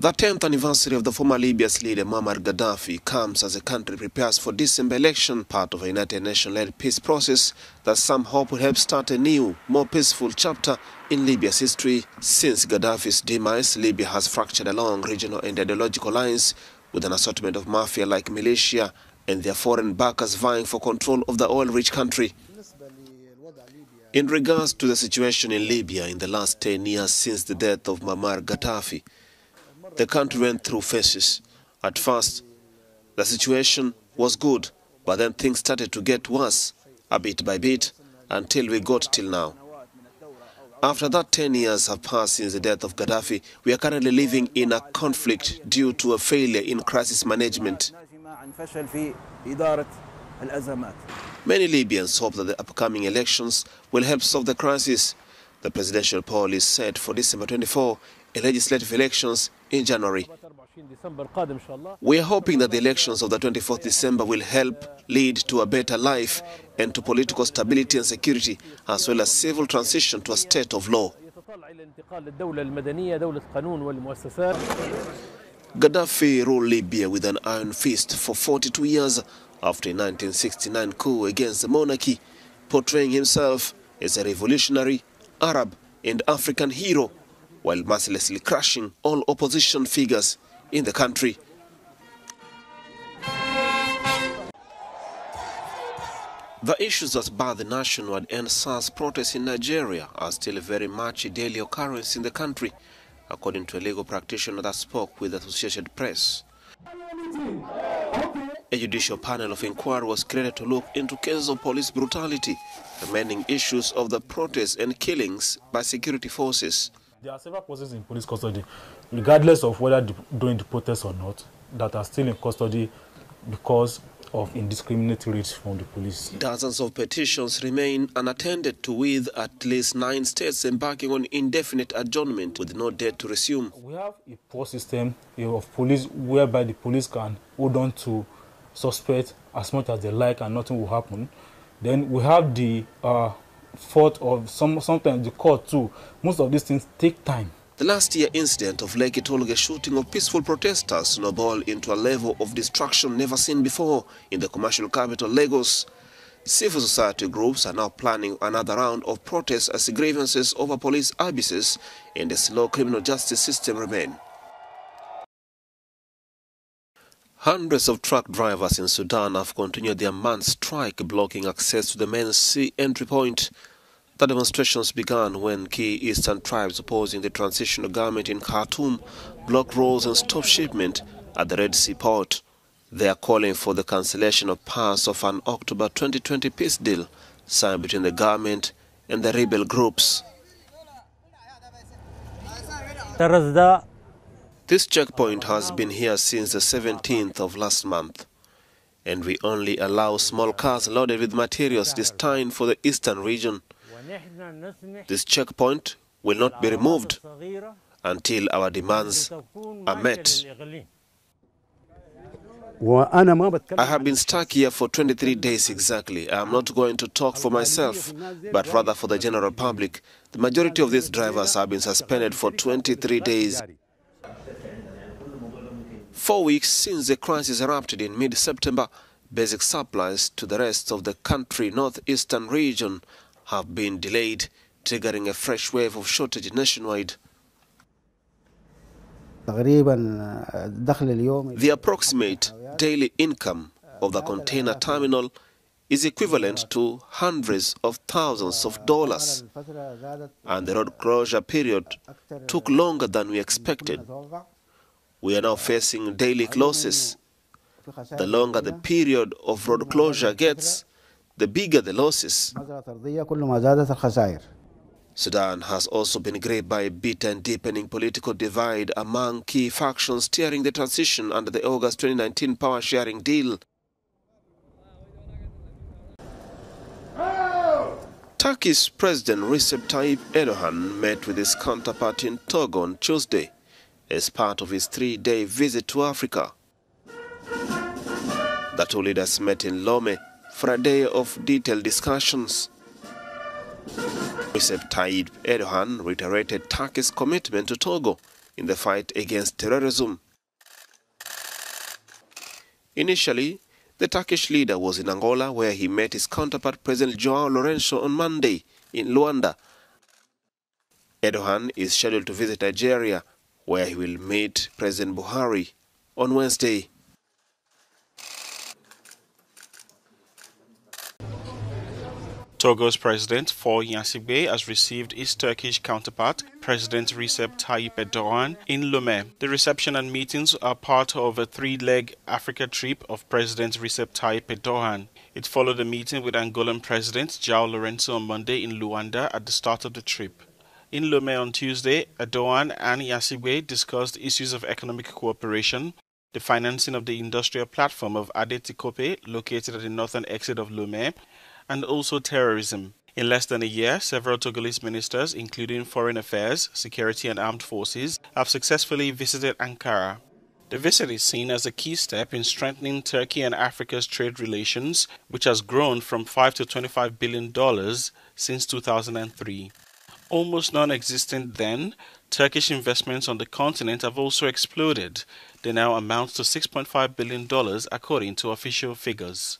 The 10th anniversary of the former Libya's leader Muammar Gaddafi comes as the country prepares for December election, part of a United Nations-led peace process that some hope will help start a new, more peaceful chapter in Libya's history. Since Gaddafi's demise, Libya has fractured along regional and ideological lines with an assortment of mafia-like militia and their foreign backers vying for control of the oil-rich country. In regards to the situation in Libya in the last 10 years since the death of Muammar Gaddafi, the country went through phases. At first, the situation was good, but then things started to get worse, a bit by bit, until we got till now. After that 10 years have passed since the death of Gaddafi, we are currently living in a conflict due to a failure in crisis management. Many Libyans hope that the upcoming elections will help solve the crisis. The presidential poll is set for December 24 and legislative elections in January. We are hoping that the elections of the 24th December will help lead to a better life and to political stability and security, as well as civil transition to a state of law. Gaddafi ruled Libya with an iron fist for 42 years after a 1969 coup against the monarchy, portraying himself as a revolutionary, Arab and African hero while mercilessly crushing all opposition figures in the country. The issues that bar the nationwide EndSARS protests in Nigeria are still very much a daily occurrence in the country, according to a legal practitioner that spoke with the Associated Press. A judicial panel of inquiry was created to look into cases of police brutality, remaining issues of the protests and killings by security forces. There are several persons in police custody, regardless of whether during the protest or not, that are still in custody because of indiscriminate raids from the police. Dozens of petitions remain unattended to with at least nine states embarking on indefinite adjournment with no date to resume. We have a poor system of police whereby the police can hold on to suspects as much as they like and nothing will happen. Then we have the uh, fault of some sometimes the court too. Most of these things take time. The last year incident of Lekki Tollgate shooting of peaceful protesters snowballed into a level of destruction never seen before in the commercial capital Lagos. Civil society groups are now planning another round of protests as grievances over police abuses and the slow criminal justice system remain. Hundreds of truck drivers in Sudan have continued their month strike blocking access to the main sea entry point. The demonstrations began when key eastern tribes opposing the transitional government in Khartoum blocked roads and stopped shipment at the Red Sea port. They are calling for the cancellation of parts of an October 2020 peace deal signed between the government and the rebel groups. This checkpoint has been here since the 17th of last month, and we only allow small cars loaded with materials destined for the eastern region. This checkpoint will not be removed until our demands are met. I have been stuck here for 23 days exactly. I am not going to talk for myself, but rather for the general public. The majority of these drivers have been suspended for 23 days. Four weeks since the crisis erupted in mid-September, basic supplies to the rest of the country northeastern region have been delayed, triggering a fresh wave of shortage nationwide. The approximate daily income of the container terminal is equivalent to hundreds of thousands of dollars, and the road closure period took longer than we expected. We are now facing daily losses. The longer the period of road closure gets, the bigger the losses. Sudan has also been gripped by a bitter and deepening political divide among key factions steering the transition under the August 2019 power sharing deal. Turkey's President Recep Tayyip Erdogan met with his counterpart in Togo on Tuesday as part of his three-day visit to Africa. The two leaders met in Lome for a day of detailed discussions. Recep Tayyip Erdogan reiterated Turkey's commitment to Togo in the fight against terrorism. Initially, the Turkish leader was in Angola where he met his counterpart President Joao Lourenço on Monday in Luanda. Erdogan is scheduled to visit Nigeria where he will meet President Buhari on Wednesday. Togo's President Faure Gnassingbé has received his Turkish counterpart, President Recep Tayyip Erdogan, in Lomé. The reception and meetings are part of a three-leg Africa trip of President Recep Tayyip Erdogan. It followed a meeting with Angolan President João Lourenço on Monday in Luanda at the start of the trip. In Lomé on Tuesday, Erdogan and Gnassingbé discussed issues of economic cooperation, the financing of the industrial platform of Adetikope, located at the northern exit of Lomé, and also terrorism. In less than a year, several Togolese ministers, including Foreign Affairs, Security, and Armed Forces, have successfully visited Ankara. The visit is seen as a key step in strengthening Turkey and Africa's trade relations, which has grown from 5 to 25 billion dollars since 2003. Almost non existent then, Turkish investments on the continent have also exploded. They now amount to $6.5 billion according to official figures.